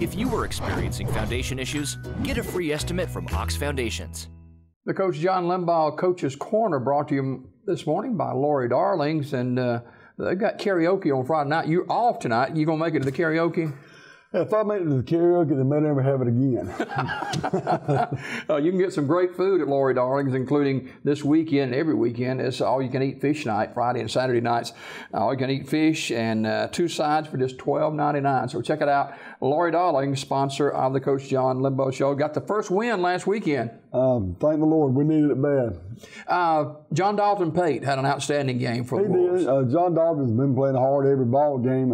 If you are experiencing foundation issues, get a free estimate from Ox Foundations. The Coach John Limbaugh Coach's Corner brought to you this morning by Lori Darlings, and uh, they've got karaoke on Friday night. You're off tonight. You gonna make it to the karaoke? If I make it to the karaoke, they may never have it again. uh, you can get some great food at Lori Darlings, including this weekend, every weekend. It's all you can eat fish night, Friday and Saturday nights. All you can eat fish and uh, two sides for just twelve ninety nine. So check it out. Lori Darling, sponsor of the Coach John Limbaugh Show, got the first win last weekend. Um, thank the Lord, we needed it bad. Uh, John Dalton Pate had an outstanding game for he the Wolves. did. Uh, John Dalton's been playing hard every ball game,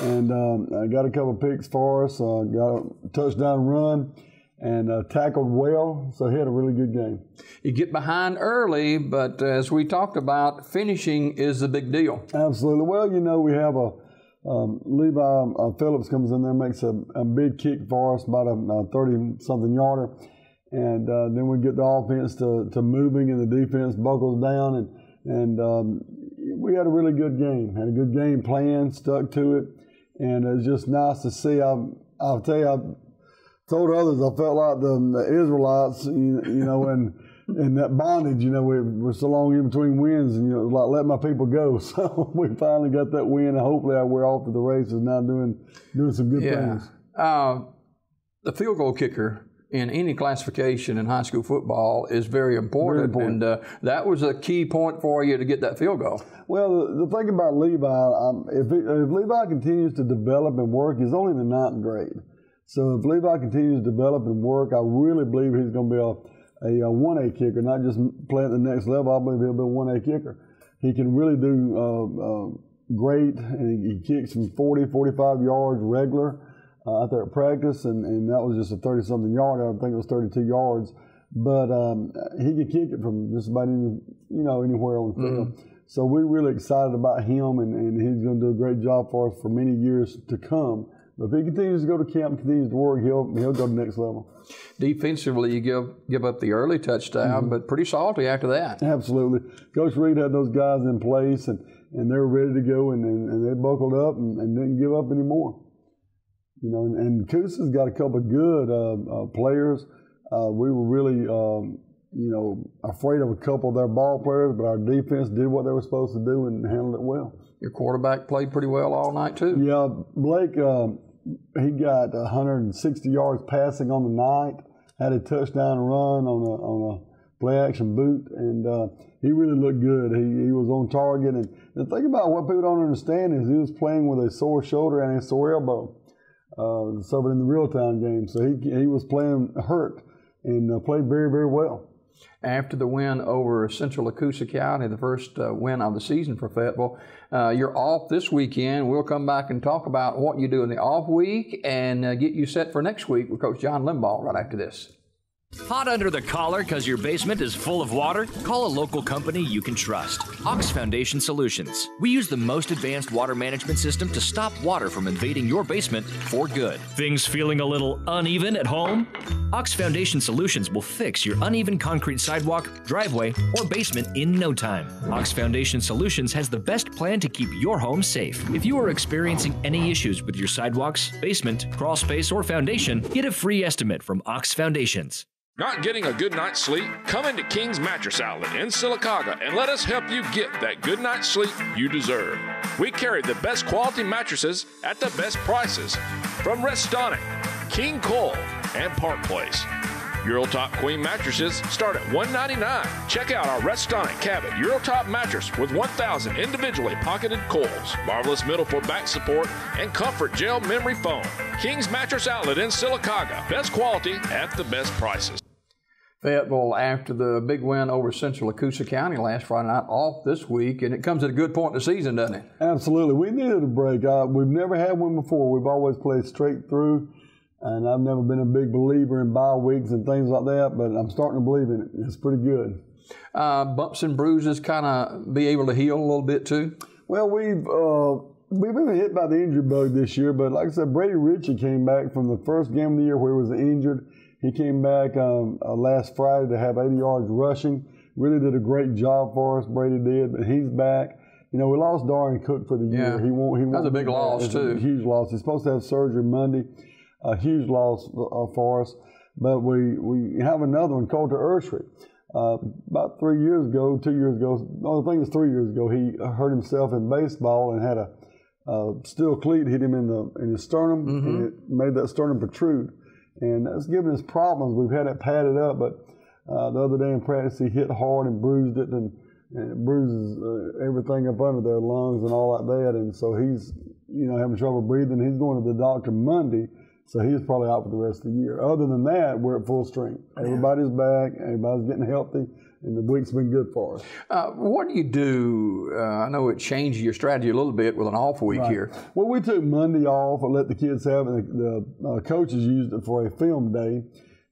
and um, uh, got a couple picks for us. Uh, got a touchdown run, and uh, tackled well. So he had a really good game. You get behind early, but as we talked about, finishing is the big deal. Absolutely. Well, you know, we have a um, Levi uh, Phillips comes in there, makes a, a big kick for us, about a thirty-something yarder, and uh, then we get the offense to, to moving, and the defense buckles down, and and um, we had a really good game. Had a good game plan, stuck to it, and it's just nice to see. I, I'll tell you, I told others I felt like the, the Israelites, you, you know, and. and that bondage, you know, we were so long in between wins, and you know, like let my people go. So we finally got that win, and hopefully we're off to the races now, doing doing some good Yeah. things. Uh, the field goal kicker in any classification in high school football is very important, important. and uh, that was a key point for you to get that field goal. Well, the, the thing about Levi, um, if, it, if Levi continues to develop and work, he's only in the ninth grade. So if Levi continues to develop and work, I really believe he's going to be a a, a 1A kicker, not just play at the next level. I believe he'll be a 1A kicker. He can really do uh, uh, great, and he, he kicks from 40, 45 yards regular uh, out there at practice, and, and that was just a 30 something yard. I think it was 32 yards. But um, he could kick it from just about any, you know, anywhere on the field. So we're really excited about him, and, and he's going to do a great job for us for many years to come. But if he continues to go to camp, and continues to work, he'll he'll go to the next level. Defensively, you give give up the early touchdown, but pretty salty after that. Absolutely. Coach Reed had those guys in place and, and they were ready to go and, and, and they buckled up and, and didn't give up anymore. You know, and, and Coosa's got a couple of good uh, uh, players. Uh, we were really, um, you know, afraid of a couple of their ball players, but our defense did what they were supposed to do and handled it well. Your quarterback played pretty well all night too. Yeah, Blake, um, he got 160 yards passing on the night, had a touchdown run on a, on a play action boot, and uh, he really looked good. He, he was on target. And the thing about what people don't understand is he was playing with a sore shoulder and a sore elbow. Uh, in the real time game, so he he was playing hurt and uh, played very very well. After the win over Central Acusa County, the first uh, win of the season for Fayetteville, uh, you're off this weekend. We'll come back and talk about what you do in the off week and uh, get you set for next week with Coach John Limbaugh right after this. Hot under the collar because your basement is full of water? Call a local company you can trust. Ox Foundation Solutions. We use the most advanced water management system to stop water from invading your basement for good. Things feeling a little uneven at home? Ox Foundation Solutions will fix your uneven concrete sidewalk, driveway, or basement in no time. Ox Foundation Solutions has the best plan to keep your home safe. If you are experiencing any issues with your sidewalks, basement, crawl space, or foundation, get a free estimate from Ox Foundations. Not getting a good night's sleep? Come into King's Mattress Outlet in Sylacauga and let us help you get that good night's sleep you deserve. We carry the best quality mattresses at the best prices from Restonic, King Cole, and Park Place. Eurotop Queen mattresses start at 199. Check out our Restonic Cabot Eurotop mattress with 1,000 individually pocketed coils, marvelous middle for back support, and comfort gel memory foam. King's Mattress Outlet in Sylacauga. Best quality at the best prices. Fayetteville, after the big win over Central Acusa County last Friday night, off this week, and it comes at a good point in the season, doesn't it? Absolutely, we needed a break. Uh, we've never had one before. We've always played straight through, and I've never been a big believer in bye weeks and things like that. But I'm starting to believe in it. It's pretty good. Uh, bumps and bruises kind of be able to heal a little bit too. Well, we've uh, we've been hit by the injury bug this year, but like I said, Brady Ritchie came back from the first game of the year where he was injured. He came back um, uh, last Friday to have 80 yards rushing. Really did a great job for us. Brady did, but he's back. You know, we lost Darian Cook for the year. Yeah. He won't. He That's won't a big loss, It's too. A huge loss. He's supposed to have surgery Monday. a huge loss uh, for us. But we, we have another one, Colter Urshry. Uh, about three years ago, two years ago, no, I think it was three years ago, he hurt himself in baseball and had a uh, steel cleat hit him in the in his sternum, mm-hmm. and it made that sternum protrude. And that's given us problems. We've had it padded up, but uh, the other day in practice, he hit hard and bruised it, and, and it bruises uh, everything up under their lungs and all like that. And so he's, you know, having trouble breathing. He's going to the doctor Monday so he's probably out for the rest of the year. Other than that, we're at full strength. Everybody's back. Everybody's getting healthy, and the week's been good for us. Uh, what do you do? Uh, I know it changes your strategy a little bit with an off week right. here. Well, we took Monday off and let the kids have it. The, the uh, coaches used it for a film day.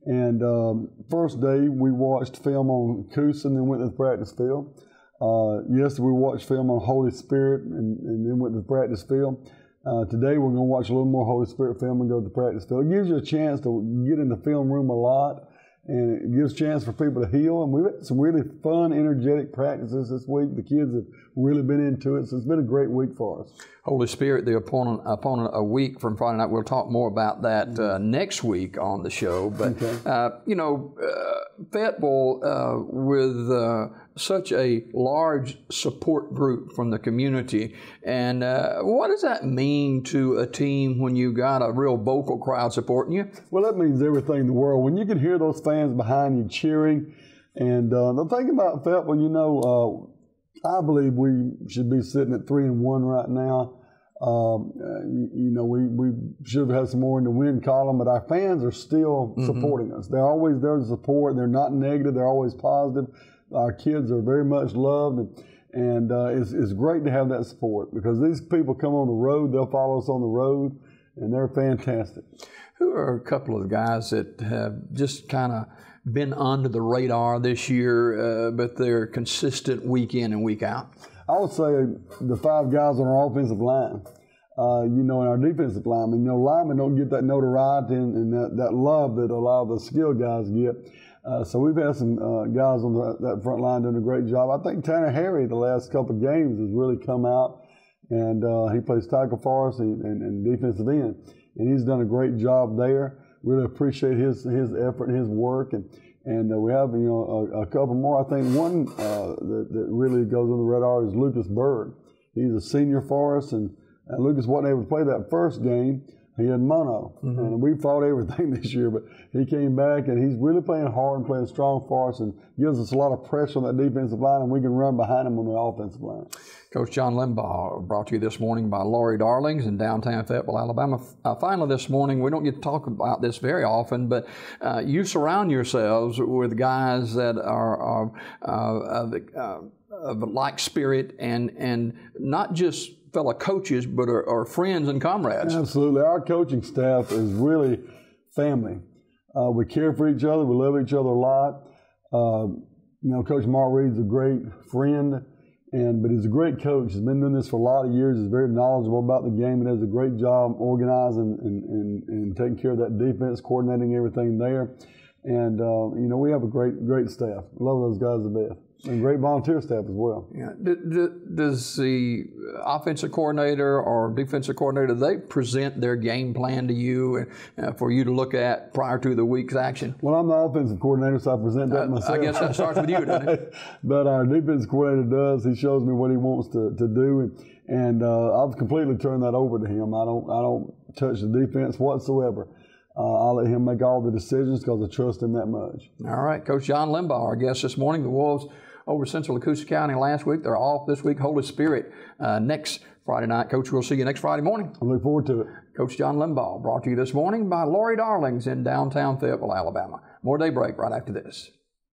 And um, first day, we watched film on Coosa and then went to the practice field. Uh, yesterday, we watched film on Holy Spirit and, and then went to the practice field. Uh, today we're going to watch a little more Holy Spirit film and go to practice field. It gives you a chance to get in the film room a lot, and it gives a chance for people to heal. And we've had some really fun, energetic practices this week. The kids have really been into it, so it's been a great week for us. Holy Spirit, the opponent, opponent a week from Friday night. We'll talk more about that uh, next week on the show. But okay. uh, you know, uh, Fayetteville uh, with uh, such a large support group from the community. And uh, what does that mean to a team when you got a real vocal crowd supporting you? Well, that means everything in the world. When you can hear those fans behind you cheering, and uh, the thing about Fayetteville, you know, uh, I believe we should be sitting at three and one right now. Um, you, you, know, we, we should have had some more in the win column, but our fans are still mm-hmm. supporting us. They're always there to support. They're not negative. They're always positive. Our kids are very much loved, and, and uh, it's, it's great to have that support because these people come on the road, they'll follow us on the road, and they're fantastic. Who are a couple of guys that have just kind of been under the radar this year, uh, but they're consistent week in and week out? I would say the five guys on our offensive line. Uh, you know, in our defensive linemen, you know, linemen don't get that notoriety and, and that, that love that a lot of the skilled guys get. Uh, so we've had some uh, guys on the, that front line doing a great job. I think Tanner Harry, the last couple of games, has really come out, and uh, he plays tackle for us and, and, and, defensive end, and he's done a great job there. Really appreciate his his effort and his work, and and uh, we have you know a, a, couple more. I think one uh, that, that, really goes on the radar is Lucas Bird. He's a senior for us, and, and Lucas wasn't able to play that first game he had mono, mm-hmm. and we fought everything this year. But he came back, and he's really playing hard and playing strong for us, and gives us a lot of pressure on that defensive line, and we can run behind him on the offensive line. Coach John Limbaugh brought to you this morning by Laurie Darlings in downtown Fayetteville, Alabama. Uh, finally, this morning, we don't get to talk about this very often, but uh, you surround yourselves with guys that are, are uh, of, uh, of like spirit and and not just fellow coaches, but are, are friends and comrades. Absolutely. Our coaching staff is really family. Uh, we care for each other. We love each other a lot. Uh, you know, Coach Mark Reed's a great friend, and but he's a great coach. He's been doing this for a lot of years. He's very knowledgeable about the game and does a great job organizing and, and, and taking care of that defense, coordinating everything there. And uh, you know, we have a great great staff. Love those guys to death. And great volunteer staff as well. Yeah. Does the offensive coordinator or defensive coordinator they present their game plan to you uh, for you to look at prior to the week's action? Well, I'm the offensive coordinator, so I present that uh, myself. I guess that starts with you, doesn't it? but our defensive coordinator does. He shows me what he wants to, to do, and, and uh, I've completely turned that over to him. I don't I don't touch the defense whatsoever. Uh, I'll let him make all the decisions because I trust him that much. All right, Coach John Limbaugh, our guest this morning. The Wolves over Central Coosa County last week. They're off this week. Holy Spirit uh, next Friday night. Coach, we'll see you next Friday morning. I look forward to it. Coach John Limbaugh brought to you this morning by Laurie Darlings in downtown Fayetteville, Alabama. More daybreak right after this.